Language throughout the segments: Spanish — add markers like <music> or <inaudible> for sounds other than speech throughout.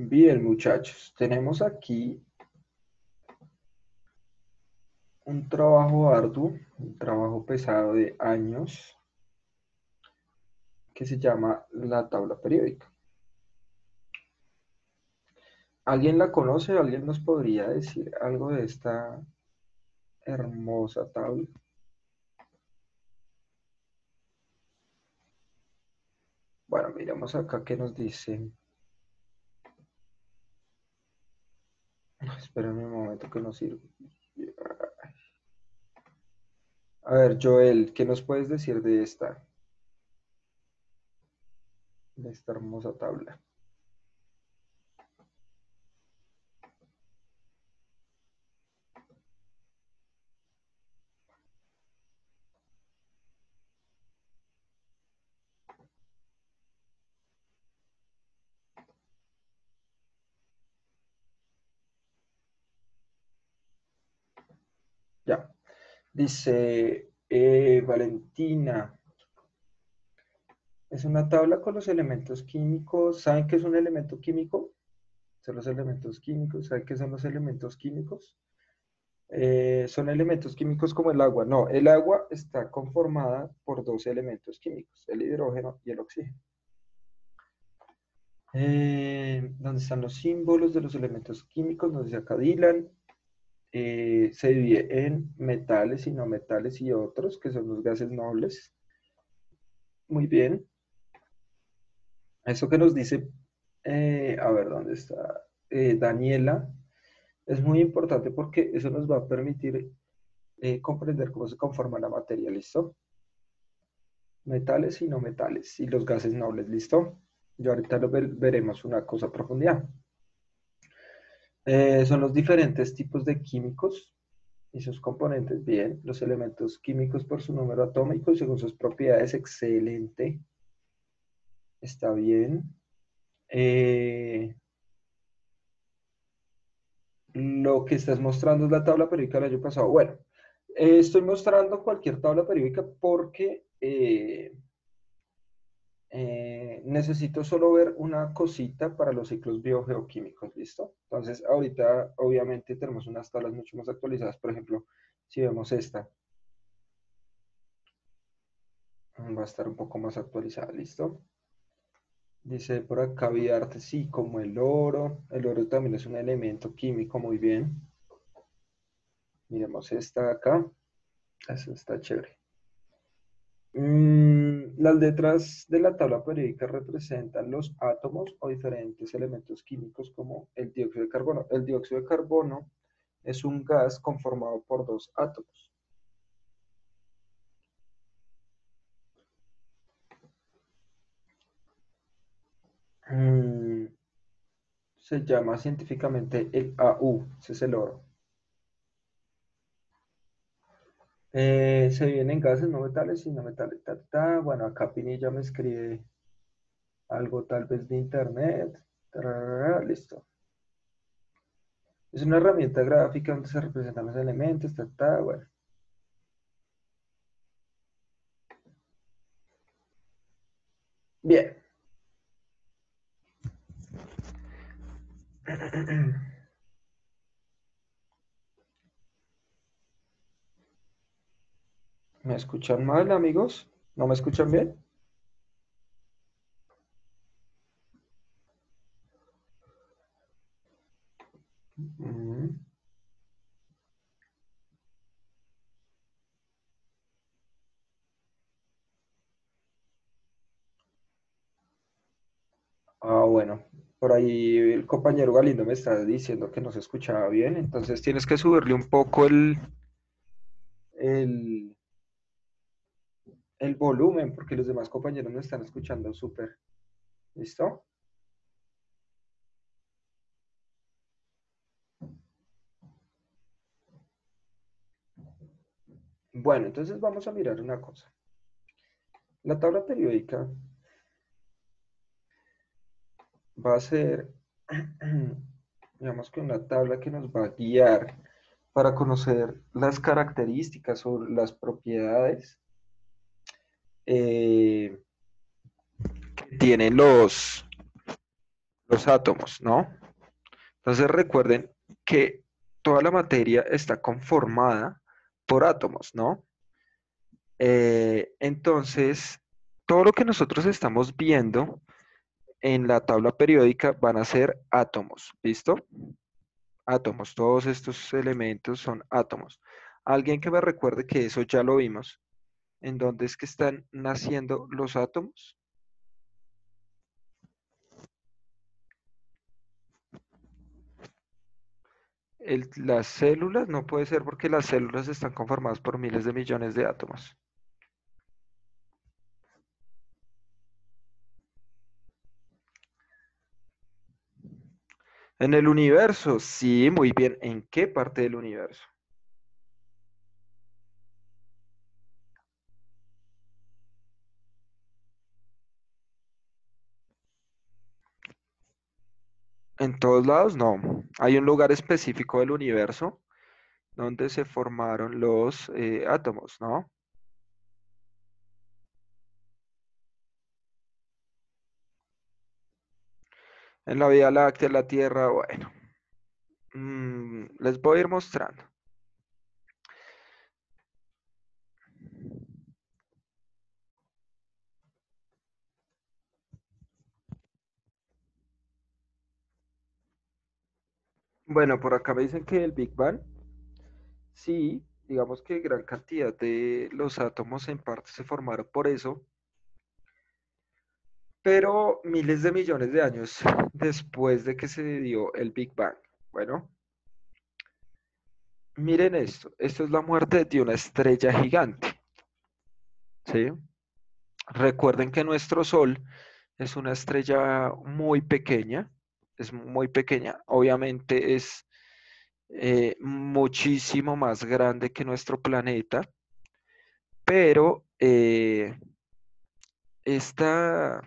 Bien, muchachos, tenemos aquí un trabajo arduo, un trabajo pesado de años, que se llama la tabla periódica. ¿Alguien la conoce? ¿Alguien nos podría decir algo de esta hermosa tabla? Bueno, miremos acá qué nos dice. Espérenme un momento que nos sirve. A ver, Joel, ¿qué nos puedes decir de esta? De esta hermosa tabla. Ya. Dice eh, Valentina. Es una tabla con los elementos químicos. ¿Saben qué es un elemento químico? Son los elementos químicos. ¿Saben qué son los elementos químicos? Eh, son elementos químicos como el agua. No, el agua está conformada por dos elementos químicos, el hidrógeno y el oxígeno. Eh, ¿Dónde están los símbolos de los elementos químicos? Nos dice acá. Eh, se divide en metales y no metales y otros, que son los gases nobles. Muy bien. Eso que nos dice, eh, a ver, ¿dónde está? Eh, Daniela, es muy importante porque eso nos va a permitir comprender cómo se conforma la materia, ¿listo? Metales y no metales, y los gases nobles, ¿listo? Y ahorita lo veremos una cosa a profundidad. Eh, son los diferentes tipos de químicos y sus componentes. Bien, los elementos químicos por su número atómico y según sus propiedades. Excelente. Está bien. Eh, lo que estás mostrando es la tabla periódica del año pasado. Bueno, eh, estoy mostrando cualquier tabla periódica porque necesito solo ver una cosita para los ciclos biogeoquímicos, ¿listo? Entonces, ahorita obviamente tenemos unas tablas mucho más actualizadas, por ejemplo, si vemos esta, va a estar un poco más actualizada, ¿listo? Dice por acá arte, sí, como el oro, el oro también es un elemento químico, muy bien. Miremos esta acá, eso está chévere. Mm, las letras de la tabla periódica representan los átomos o diferentes elementos químicos como el dióxido de carbono. El dióxido de carbono es un gas conformado por dos átomos. Mm, se llama científicamente el AU, ese es el oro. Eh, se vienen gases no metales y no metales. Bueno, acá Pinilla me escribe algo tal vez de internet. listo. Es una herramienta gráfica donde se representan los elementos. bueno. Bien. <clears throat> ¿Me escuchan mal, amigos? ¿No me escuchan bien? Mm. Ah, bueno, por ahí el compañero Galindo me está diciendo que no se escuchaba bien, entonces tienes que subirle un poco el, el, el volumen, porque los demás compañeros me están escuchando súper. ¿Listo? Bueno, entonces vamos a mirar una cosa. La tabla periódica va a ser, <clears throat> digamos que una tabla que nos va a guiar para conocer las características o las propiedades eh, tienen los, los átomos, ¿no? Entonces recuerden que toda la materia está conformada por átomos, ¿no? Eh, entonces, todo lo que nosotros estamos viendo en la tabla periódica van a ser átomos, ¿listo? Átomos, todos estos elementos son átomos. Alguien que me recuerde que eso ya lo vimos. ¿En dónde es que están naciendo los átomos? las células no puede ser porque las células están conformadas por miles de millones de átomos. En el universo, sí, muy bien. ¿En qué parte del universo? En todos lados, no. Hay un lugar específico del universo donde se formaron los eh, átomos, ¿no? En la Vía Láctea, la Tierra, bueno. Mm, les voy a ir mostrando. Bueno, por acá me dicen que el Big Bang, sí, digamos que gran cantidad de los átomos en parte se formaron por eso, pero miles de millones de años después de que se dio el Big Bang. Bueno, miren esto, esto es la muerte de una estrella gigante. ¿Sí? Recuerden que nuestro Sol es una estrella muy pequeña, es muy pequeña, obviamente es eh, muchísimo más grande que nuestro planeta, pero eh, esta,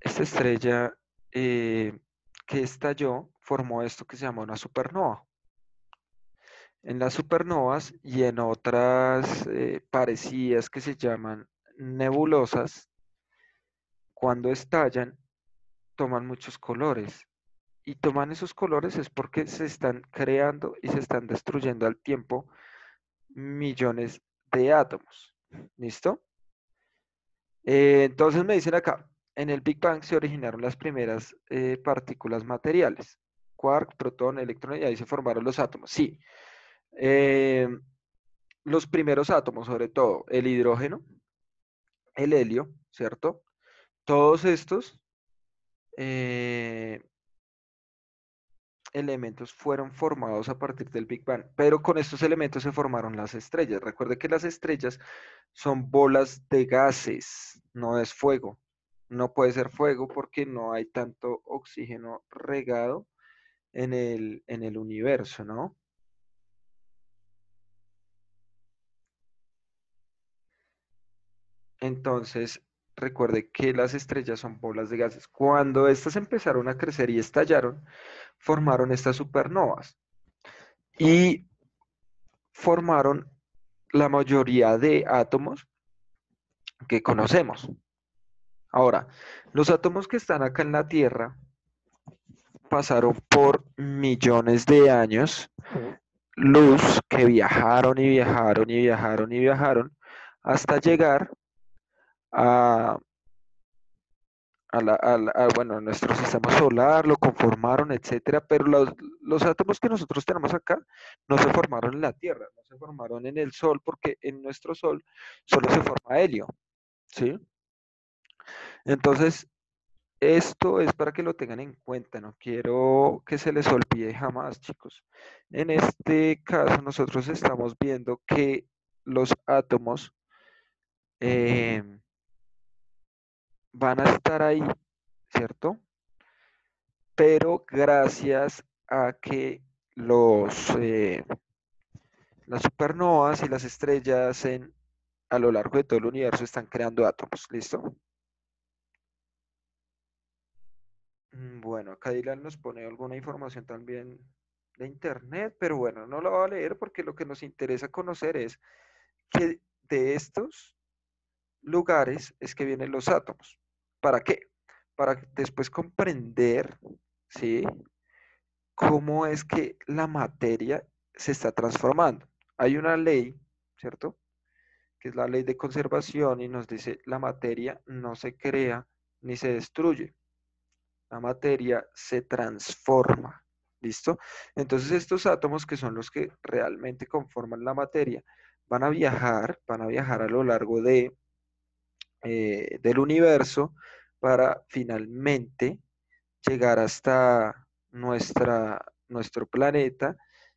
esta estrella eh, que estalló formó esto que se llama una supernova. En las supernovas y en otras parecidas que se llaman nebulosas, cuando estallan, toman muchos colores. Y toman esos colores es porque se están creando y se están destruyendo al tiempo millones de átomos. ¿Listo? Eh, entonces me dicen acá, en el Big Bang se originaron las primeras eh, partículas materiales. Quark, protón, electrón, y ahí se formaron los átomos. Sí. Eh, los primeros átomos, sobre todo el hidrógeno, el helio, ¿cierto? Todos estos eh, elementos fueron formados a partir del Big Bang, pero con estos elementos se formaron las estrellas. Recuerde que las estrellas son bolas de gases, no es fuego. No puede ser fuego porque no hay tanto oxígeno regado en el, en el universo, ¿no? Entonces, recuerde que las estrellas son bolas de gases. Cuando estas empezaron a crecer y estallaron, formaron estas supernovas. Y formaron la mayoría de átomos que conocemos. Ahora, los átomos que están acá en la Tierra pasaron por millones de años luz que viajaron y viajaron y viajaron y viajaron hasta llegar a, bueno, nuestro sistema solar, lo conformaron, etcétera, pero los, átomos que nosotros tenemos acá no se formaron en la Tierra, no se formaron en el Sol, porque en nuestro Sol solo se forma helio, ¿sí? Entonces, esto es para que lo tengan en cuenta, no quiero que se les olvide jamás, chicos. En este caso, nosotros estamos viendo que los átomos eh, van a estar ahí, ¿cierto? Pero gracias a que los, eh, las supernovas y las estrellas en, a lo largo de todo el universo están creando átomos, ¿listo? Mm, bueno, acá Dylan nos pone alguna información también de internet, pero bueno, no la voy a leer porque lo que nos interesa conocer es que de estos lugares es que vienen los átomos. ¿Para qué? para después comprender, ¿sí? Cómo es que la materia se está transformando. Hay una ley, ¿cierto? Que es la ley de conservación y nos dice la materia no se crea ni se destruye. La materia se transforma. ¿Listo? Entonces estos átomos que son los que realmente conforman la materia van a viajar, van a viajar a lo largo de, eh, del universo para finalmente llegar hasta nuestra, nuestro planeta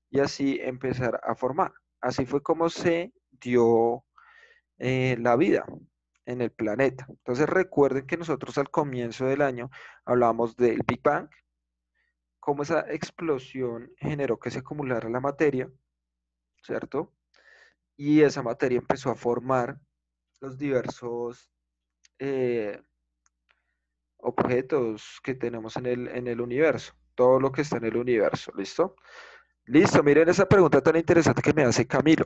y así empezar a formar. Así fue como se dio eh, la vida en el planeta. Entonces recuerden que nosotros al comienzo del año hablamos del Big Bang, cómo esa explosión generó que se acumulara la materia, ¿cierto? Y esa materia empezó a formar los diversos eh, objetos que tenemos en el, en el universo, todo lo que está en el universo, ¿listo? Listo, miren esa pregunta tan interesante que me hace Camilo.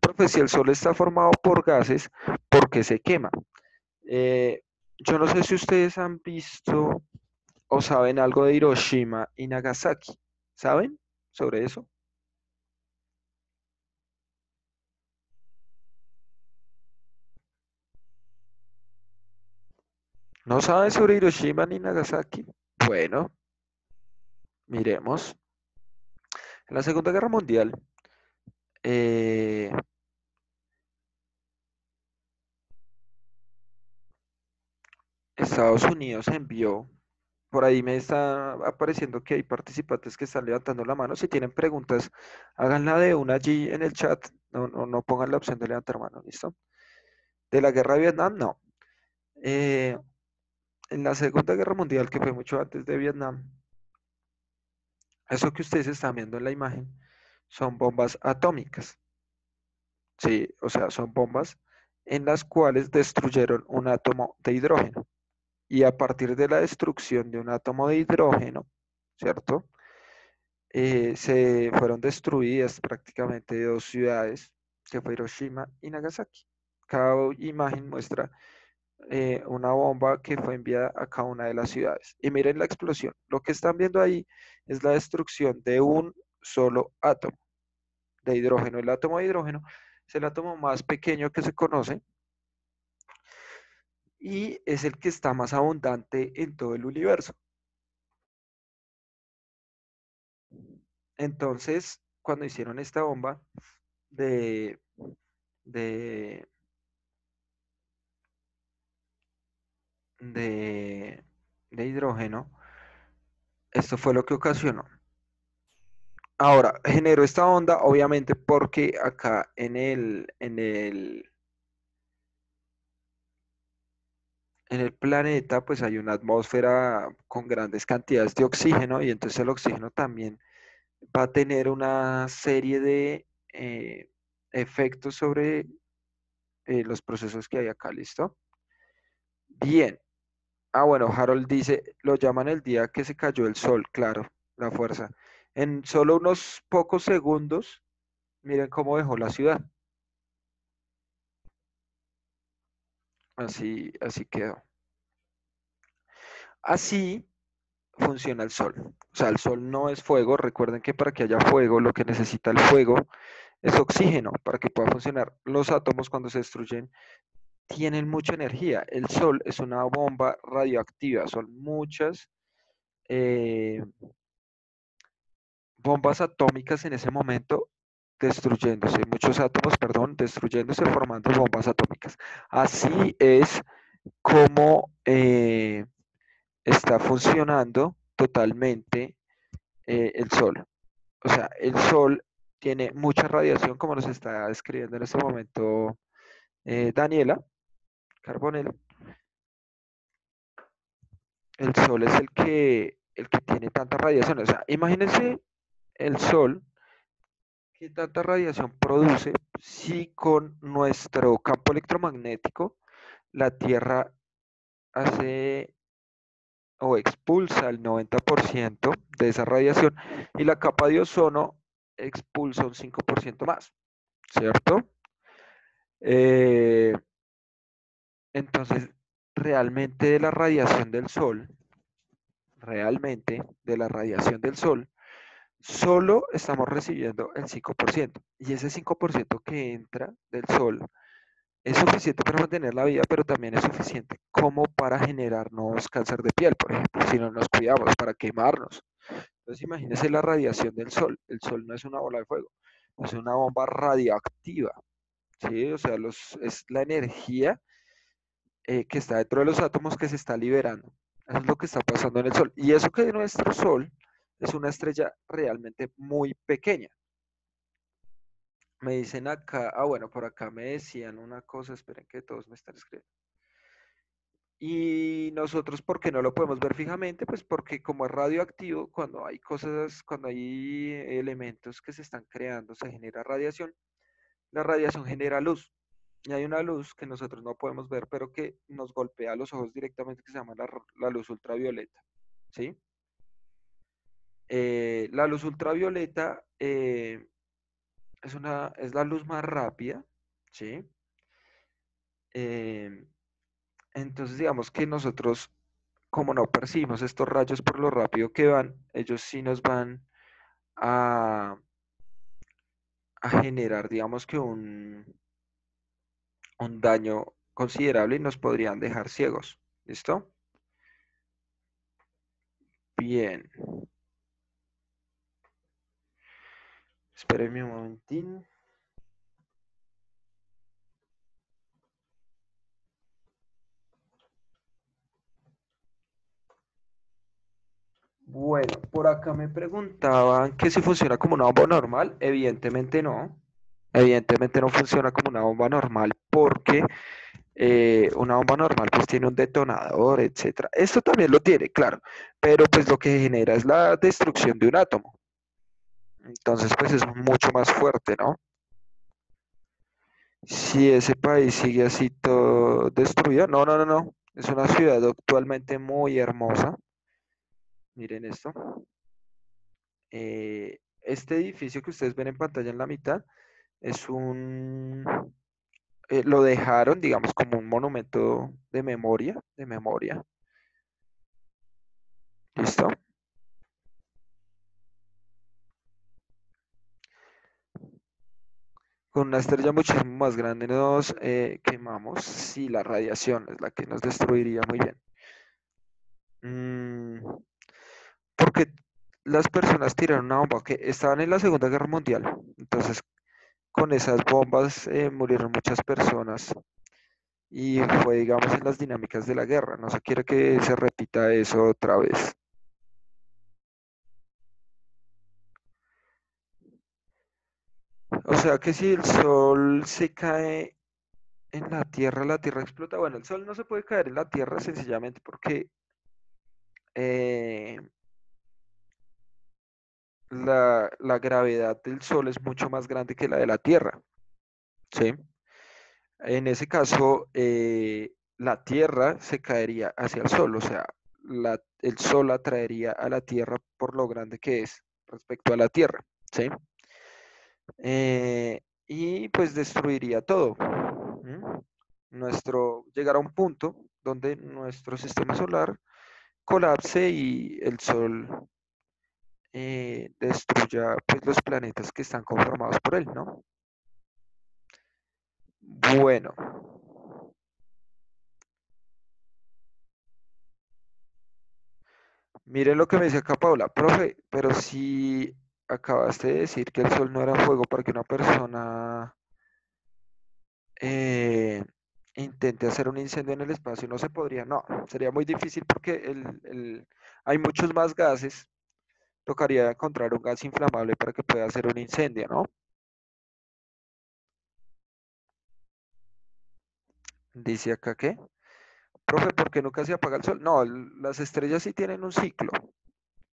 Profe, si el Sol está formado por gases, ¿por qué se quema? Eh, yo no sé si ustedes han visto o saben algo de Hiroshima y Nagasaki. ¿Saben sobre eso? ¿No saben sobre Hiroshima ni Nagasaki? Bueno, miremos. En la Segunda Guerra Mundial, eh, Estados Unidos envió por ahí me está apareciendo que hay participantes que están levantando la mano. Si tienen preguntas, háganla de una allí en el chat. No, no, pongan la opción de levantar mano, ¿listo? De la guerra de Vietnam, no. Eh, en la Segunda Guerra Mundial, que fue mucho antes de Vietnam, eso que ustedes están viendo en la imagen son bombas atómicas. Sí, o sea, son bombas en las cuales destruyeron un átomo de hidrógeno y a partir de la destrucción de un átomo de hidrógeno, ¿cierto? Eh, se fueron destruidas prácticamente dos ciudades, que fue Hiroshima y Nagasaki. Cada imagen muestra eh, una bomba que fue enviada a cada una de las ciudades. Y miren la explosión. Lo que están viendo ahí es la destrucción de un solo átomo de hidrógeno. El átomo de hidrógeno es el átomo más pequeño que se conoce, y es el que está más abundante en todo el universo. Entonces, cuando hicieron esta bomba de, de, de, hidrógeno, esto fue lo que ocasionó. Ahora, generó esta onda, obviamente, porque acá en el, en el, en el planeta pues hay una atmósfera con grandes cantidades de oxígeno y entonces el oxígeno también va a tener una serie de eh, efectos sobre eh, los procesos que hay acá, ¿listo? Bien. Ah, bueno, Harold dice, lo llaman el día que se cayó el sol, claro, la fuerza. En solo unos pocos segundos, miren cómo dejó la ciudad. Así, así quedó. Así funciona el sol. O sea, el sol no es fuego. Recuerden que para que haya fuego, lo que necesita el fuego es oxígeno para que pueda funcionar. Los átomos cuando se destruyen tienen mucha energía. El sol es una bomba radioactiva. Son muchas eh, bombas atómicas en ese momento destruyéndose, muchos átomos, perdón, destruyéndose, formando bombas atómicas. Así es como eh, está funcionando totalmente eh, el Sol. O sea, el Sol tiene mucha radiación, como nos está describiendo en este momento Daniela Carbonell. El Sol es el que, el que tiene tanta radiación. O sea, imagínense el Sol ¿Qué tanta radiación produce si con nuestro campo electromagnético la Tierra hace o expulsa el 90% de esa radiación y la capa de ozono expulsa un 5% más, ¿cierto? Eh, entonces, realmente de la radiación del Sol, realmente de la radiación del Sol, solo estamos recibiendo el 5%. Y ese 5% que entra del Sol es suficiente para mantener la vida, pero también es suficiente como para generarnos cáncer de piel, por ejemplo, si no nos cuidamos, para quemarnos. Entonces imagínense la radiación del Sol. El Sol no es una bola de fuego, es una bomba radioactiva. ¿sí? O sea, los, es la energía eh, que está dentro de los átomos que se está liberando. Eso es lo que está pasando en el Sol. Y eso que nuestro Sol es una estrella realmente muy pequeña. Me dicen acá, ah, bueno, por acá me decían una cosa, esperen que todos me están escribiendo. Y nosotros, ¿por qué no lo podemos ver fijamente? Pues porque como es radioactivo, cuando hay cosas, cuando hay elementos que se están creando, se genera radiación. La radiación genera luz. Y hay una luz que nosotros no podemos ver, pero que nos golpea los ojos directamente, que se llama la, luz ultravioleta. ¿Sí? Eh, la luz ultravioleta eh, es, una, es la luz más rápida, ¿sí? Em, entonces, digamos que nosotros, como no percibimos estos rayos por lo rápido que van, ellos sí nos van a, a generar, digamos que un, un daño considerable y nos podrían dejar ciegos. ¿Listo? Bien. Espérenme un momentín. Bueno, por acá me preguntaban que si funciona como una bomba normal. Evidentemente no. Evidentemente no funciona como una bomba normal porque eh, una bomba normal pues tiene un detonador, etc. Esto también lo tiene, claro, pero pues lo que genera es la destrucción de un átomo. Entonces, pues es mucho más fuerte, ¿no? Si ese país sigue así todo destruido, no, no, no, no. Es una ciudad actualmente muy hermosa. Miren esto. Eh, este edificio que ustedes ven en pantalla en la mitad es un... Eh, lo dejaron, digamos, como un monumento de memoria, de memoria. ¿Listo? con una estrella muchísimo más grande nos eh, quemamos, sí, la radiación es la que nos destruiría muy bien. Mm, porque las personas tiraron una bomba que estaban en la Segunda Guerra Mundial, entonces con esas bombas eh, murieron muchas personas y fue, digamos, en las dinámicas de la guerra. No se quiere que se repita eso otra vez. O sea que si el sol se cae en la Tierra, la Tierra explota. Bueno, el sol no se puede caer en la Tierra sencillamente porque eh, la, gravedad del sol es mucho más grande que la de la Tierra. ¿Sí? En ese caso, eh, la Tierra se caería hacia el sol, o sea, el sol atraería a la Tierra por lo grande que es respecto a la Tierra. ¿Sí? Eh, y pues destruiría todo. Nuestro, llegar a un punto donde nuestro sistema solar colapse y el Sol eh, destruya pues, los planetas que están conformados por él, ¿no? Bueno. Miren lo que me dice acá Paula, profe, pero si acabaste de decir que el sol no era fuego para que una persona eh, intente hacer un incendio en el espacio. No se podría, no, sería muy difícil porque el, hay muchos más gases. Tocaría encontrar un gas inflamable para que pueda hacer un incendio, ¿no? Dice acá que, profe, ¿por qué nunca se apaga el sol? No, las estrellas sí tienen un ciclo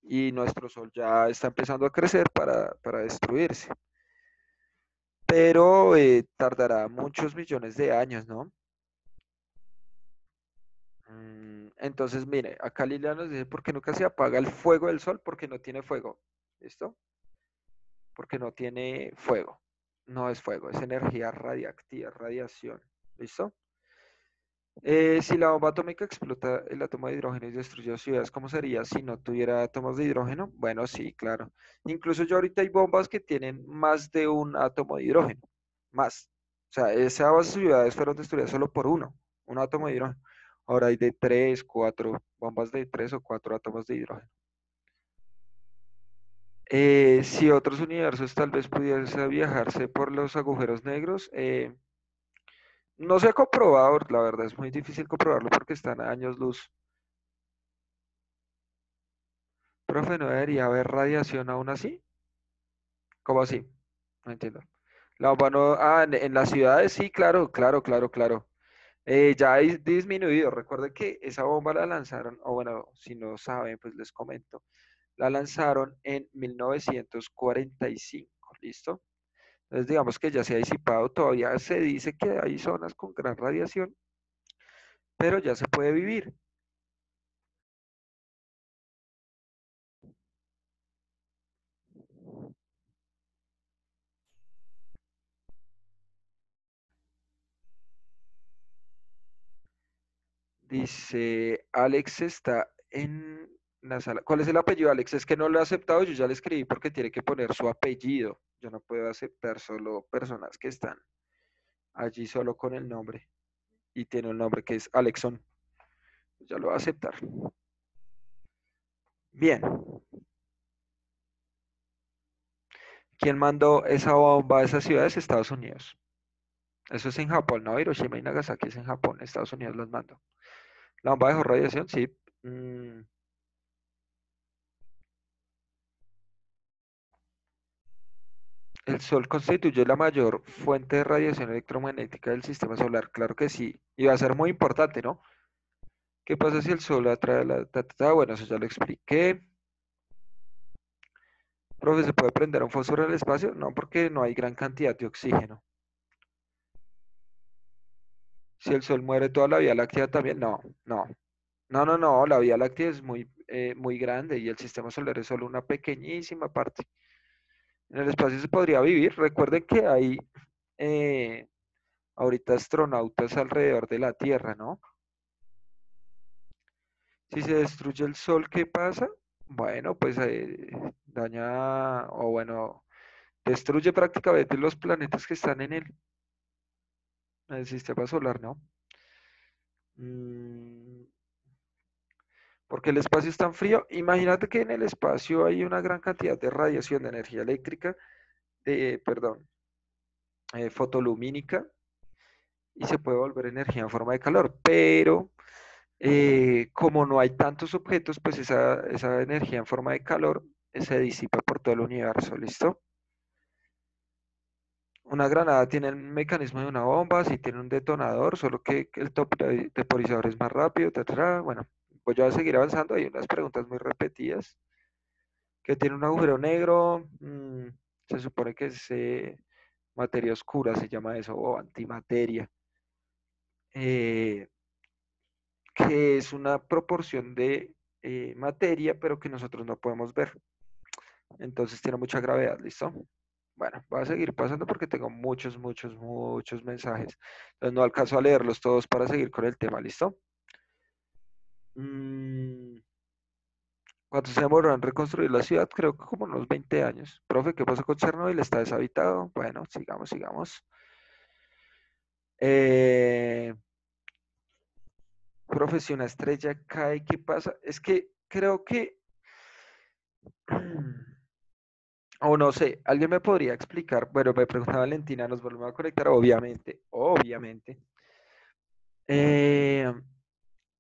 y nuestro Sol ya está empezando a crecer para, destruirse. Pero eh, tardará muchos millones de años, ¿no? Mm, entonces, mire, acá Liliana nos dice, ¿por qué nunca se apaga el fuego del Sol? Porque no tiene fuego. ¿Listo? Porque no tiene fuego. No es fuego, es energía radiactiva, radiación. ¿Listo? Eh, si la bomba atómica explota el átomo de hidrógeno y destruye ciudades, ¿cómo sería si no tuviera átomos de hidrógeno? Bueno, sí, claro. Incluso ya ahorita hay bombas que tienen más de un átomo de hidrógeno. Más. O sea, esas ciudades fueron destruidas solo por uno, un átomo de hidrógeno. Ahora hay de tres, cuatro, bombas de tres o cuatro átomos de hidrógeno. Eh, si otros universos tal vez pudiese viajarse por los agujeros negros, eh, no se ha comprobado, la verdad es muy difícil comprobarlo porque están a años luz. Profe, ¿no debería haber radiación aún así? ¿Cómo así? No entiendo. La bomba no, ah, en, las ciudades sí, claro, claro, claro, claro. Eh, ya ha disminuido. Recuerden que esa bomba la lanzaron, o bueno, si no saben, pues les comento. La lanzaron en 1945, ¿listo? Entonces, digamos que ya se ha disipado, todavía se dice que hay zonas con gran radiación, pero ya se puede vivir. Dice, Alex está en la sala. ¿Cuál es el apellido, Alex? Es que no lo he aceptado, yo ya le escribí porque tiene que poner su apellido. Yo no puedo aceptar solo personas que están allí solo con el nombre. Y tiene un nombre que es Alexon. Ya lo voy a aceptar. Bien. ¿Quién mandó esa bomba a esas ciudades? Estados Unidos. Eso es en Japón, no Hiroshima y Nagasaki es en Japón. Estados Unidos los mandó. ¿La bomba dejó radiación? Sí. Mm. ¿El Sol constituye la mayor fuente de radiación electromagnética del sistema solar? Claro que sí. Y va a ser muy importante, ¿no? ¿Qué pasa si el Sol atrae la... Bueno, eso ya lo expliqué. Profe, ¿se puede prender un fósforo el espacio? No, porque no hay gran cantidad de oxígeno. Si el Sol muere, toda la Vía Láctea también. No, no. No, no, no. La Vía Láctea es muy, eh, muy grande y el sistema solar es solo una pequeñísima parte. En el espacio se podría vivir. Recuerden que hay eh, ahorita astronautas alrededor de la Tierra, ¿no? Si se destruye el Sol, ¿qué pasa? Bueno, pues eh, daña, o bueno, destruye prácticamente los planetas que están en el, el sistema solar, ¿no? Mm, porque el espacio es tan frío. Imagínate que en el espacio hay una gran cantidad de radiación de energía eléctrica, de, perdón, eh, fotolumínica, y se puede volver energía en forma de calor. Pero eh, como no hay tantos objetos, pues esa, esa energía en forma de calor se disipa por todo el universo, ¿listo? Una granada tiene el mecanismo de una bomba, si tiene un detonador, solo que el temporizador es más rápido, bueno, pues yo voy a seguir avanzando. Hay unas preguntas muy repetidas. Que tiene un agujero negro. Mm, se supone que es eh, materia oscura, se llama eso, o antimateria. Eh, que es una proporción de eh, materia, pero que nosotros no podemos ver. Entonces tiene mucha gravedad, ¿listo? Bueno, voy a seguir pasando porque tengo muchos, muchos, muchos mensajes. Entonces no alcanzo a leerlos todos para seguir con el tema, ¿listo? Mm, ¿Cuánto se demoró en reconstruir la ciudad? Creo que como unos 20 años. Profe, ¿qué pasa con Chernobyl? ¿Está deshabitado? Bueno, sigamos, sigamos. Eh, profe, si una estrella cae, ¿qué pasa? Es que creo que... <clears throat> O no sé, ¿alguien me podría explicar? Bueno, me preguntaba Valentina, nos volvemos a conectar, obviamente, obviamente. Eh,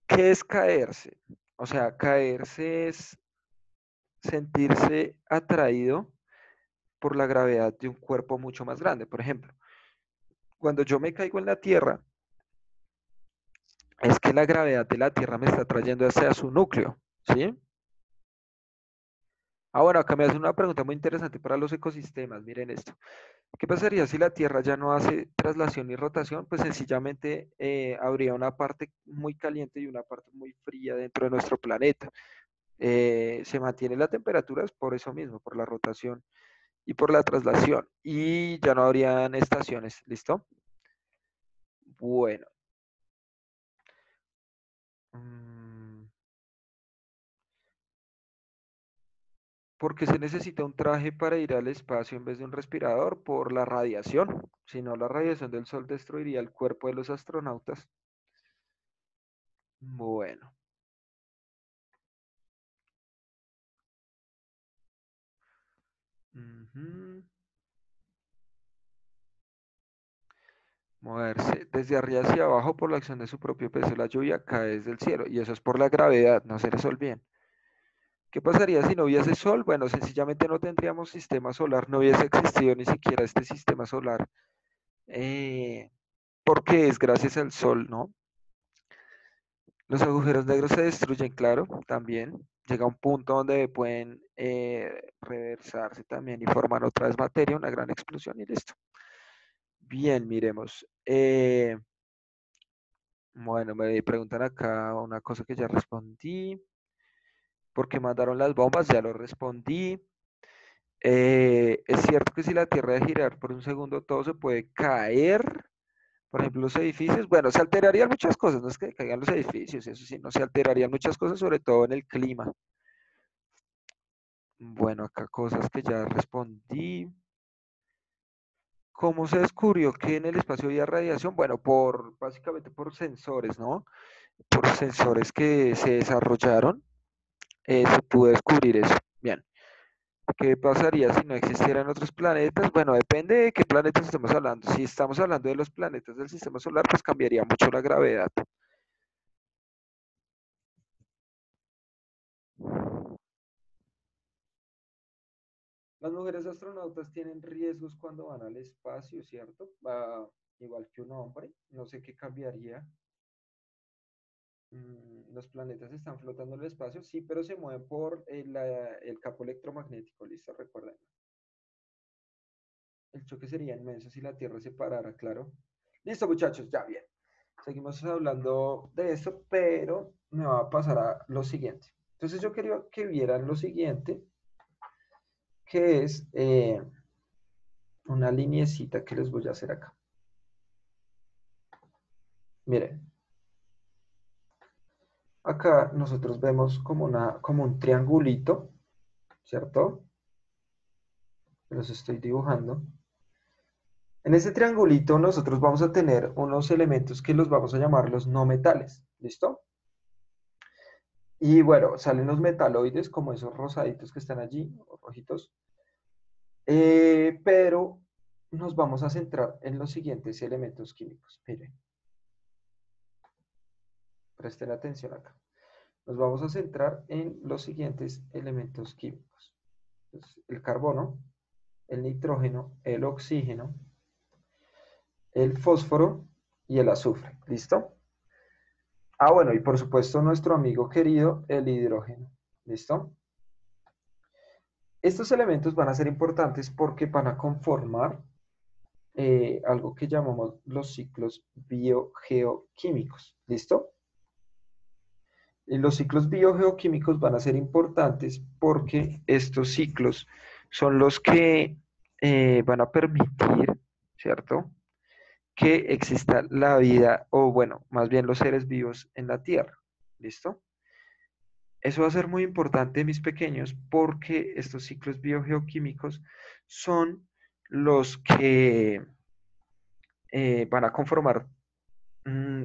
¿Qué es caerse? O sea, caerse es sentirse atraído por la gravedad de un cuerpo mucho más grande. Por ejemplo, cuando yo me caigo en la Tierra, es que la gravedad de la Tierra me está trayendo hacia su núcleo, ¿sí? Ah, bueno, acá me hacen una pregunta muy interesante para los ecosistemas. Miren esto. ¿Qué pasaría si la Tierra ya no hace traslación y rotación? Pues sencillamente eh, habría una parte muy caliente y una parte muy fría dentro de nuestro planeta. Eh, se mantiene la temperatura por eso mismo, por la rotación y por la traslación. Y ya no habrían estaciones, ¿listo? Bueno. Mm. Porque se necesita un traje para ir al espacio en vez de un respirador por la radiación. Si no, la radiación del Sol destruiría el cuerpo de los astronautas. Bueno. Moverse desde arriba hacia abajo por la acción de su propio peso. La lluvia cae desde el cielo y eso es por la gravedad, no hacer sol bien. ¿Qué pasaría si no hubiese sol? Bueno, sencillamente no tendríamos sistema solar, no hubiese existido ni siquiera este sistema solar. Eh, porque es gracias al sol, ¿no? Los agujeros negros se destruyen, claro, también. Llega un punto donde pueden eh, reversarse también y formar otra vez materia, una gran explosión y listo. Bien, miremos. Eh, bueno, me preguntan acá una cosa que ya respondí porque mandaron las bombas, ya lo respondí. Eh, es cierto que si la Tierra de girar por un segundo todo se puede caer, por ejemplo los edificios, bueno, se alterarían muchas cosas, no es que caigan los edificios, eso sí, no se alterarían muchas cosas, sobre todo en el clima. Bueno, acá cosas que ya respondí. ¿Cómo se descubrió que en el espacio había radiación? Bueno, por básicamente por sensores, ¿no? Por sensores que se desarrollaron eh, se pudo descubrir eso. Bien. ¿Qué pasaría si no existieran otros planetas? Bueno, depende de qué planetas estamos hablando. Si estamos hablando de los planetas del sistema solar, pues cambiaría mucho la gravedad. Las mujeres astronautas tienen riesgos cuando van al espacio, ¿cierto? igual que un hombre. No sé qué cambiaría los planetas están flotando en el espacio, sí, pero se mueven por el, el campo electromagnético, listo, recuerden. El choque sería inmenso si la Tierra se parara, claro. Listo, muchachos, ya bien. Seguimos hablando de esto, pero me va a pasar a lo siguiente. Entonces yo quería que vieran lo siguiente, que es eh, una linecita que les voy a hacer acá. Miren, Acá nosotros vemos como, una, como un triangulito, ¿cierto? Los estoy dibujando. En ese triangulito nosotros vamos a tener unos elementos que los vamos a llamar los no metales, ¿listo? Y bueno, salen los metaloides como esos rosaditos que están allí, rojitos. Eh, pero nos vamos a centrar en los siguientes elementos químicos. Miren. Presten atención acá. Nos vamos a centrar en los siguientes elementos químicos. el carbono, el nitrógeno, el oxígeno, el fósforo y el azufre. ¿Listo? Ah, bueno, y por supuesto nuestro amigo querido, el hidrógeno. ¿Listo? Estos elementos van a ser importantes porque van a conformar eh, algo que llamamos los ciclos biogeoquímicos. ¿Listo? Los ciclos biogeoquímicos van a ser importantes porque estos ciclos son los que eh, van a permitir, ¿cierto? Que exista la vida, o bueno, más bien los seres vivos en la Tierra. ¿Listo? Eso va a ser muy importante, mis pequeños, porque estos ciclos biogeoquímicos son los que eh, van a conformar mm,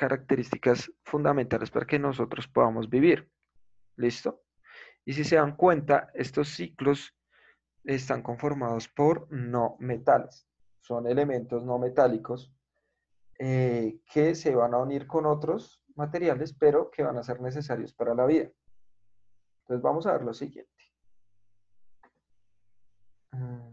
características fundamentales para que nosotros podamos vivir. ¿Listo? Y si se dan cuenta, estos ciclos están conformados por no metales. Son elementos no metálicos eh, que se van a unir con otros materiales, pero que van a ser necesarios para la vida. Entonces vamos a ver lo siguiente. Mm.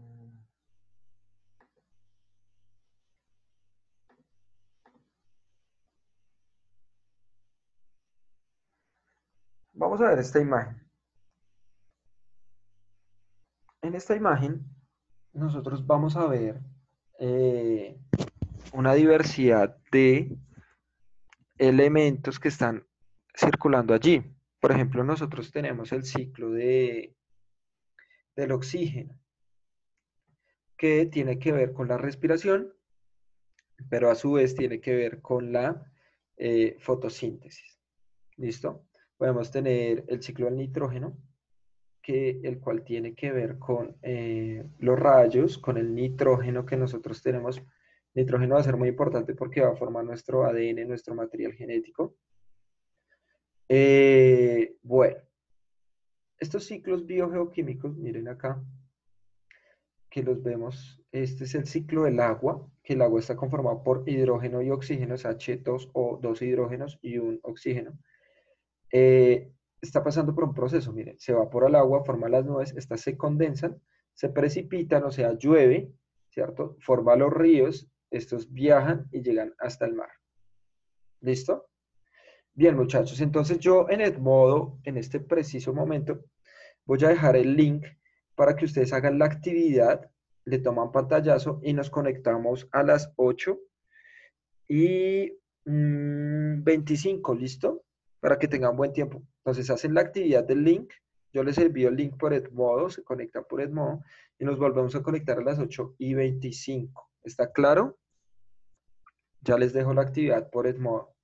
Vamos a ver esta imagen. En esta imagen nosotros vamos a ver eh, una diversidad de elementos que están circulando allí. Por ejemplo, nosotros tenemos el ciclo de, del oxígeno, que tiene que ver con la respiración, pero a su vez tiene que ver con la eh, fotosíntesis. ¿Listo? Podemos tener el ciclo del nitrógeno, que, el cual tiene que ver con eh, los rayos, con el nitrógeno que nosotros tenemos. Nitrógeno va a ser muy importante porque va a formar nuestro ADN, nuestro material genético. Eh, bueno, estos ciclos biogeoquímicos, miren acá, que los vemos, este es el ciclo del agua, que el agua está conformado por hidrógeno y oxígeno, es H2O, dos hidrógenos y un oxígeno. Eh, está pasando por un proceso, miren, se evapora el agua, forma las nubes, estas se condensan, se precipitan, o sea, llueve, ¿cierto? Forma los ríos, estos viajan y llegan hasta el mar. ¿Listo? Bien, muchachos, entonces yo en el modo, en este preciso momento, voy a dejar el link para que ustedes hagan la actividad, le toman pantallazo y nos conectamos a las 8 y 25, mm, ¿listo? Para que tengan buen tiempo. Entonces hacen la actividad del link, yo les envío el link por Edmodo, se conectan por Edmodo y nos volvemos a conectar a las 8 y 25. ¿Está claro? Ya les dejo la actividad por Edmodo.